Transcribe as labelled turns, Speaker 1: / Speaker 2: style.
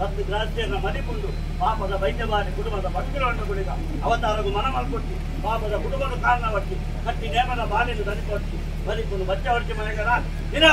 Speaker 1: ಇಲ್ಲ ಹತ್ತು ಗ್ರಾಸ್ತಿಯನ್ನ ಪಾಪದ ವೈದ್ಯವಾರಿ ಕುಟುಂಬದ ಭಕ್ತಿಗಳನ್ನು ಕುಳಿತ ಅವತಾರಗೂ ಮನ ಮಾಡಿಕೊಟ್ಟು ಪಾಪದ ಕುಟುಂಬದ ಕಾರಣ ಒಟ್ಟಿ ಕಟ್ಟಿ ನೇಮದ ಬಾಲಿನ ದನಿಕೊಟ್ಟಿ ಬದುಕೊಂಡು ಬಚ್ಚ ಹೊರಟಿ ಮನೆಗಳ ದಿನ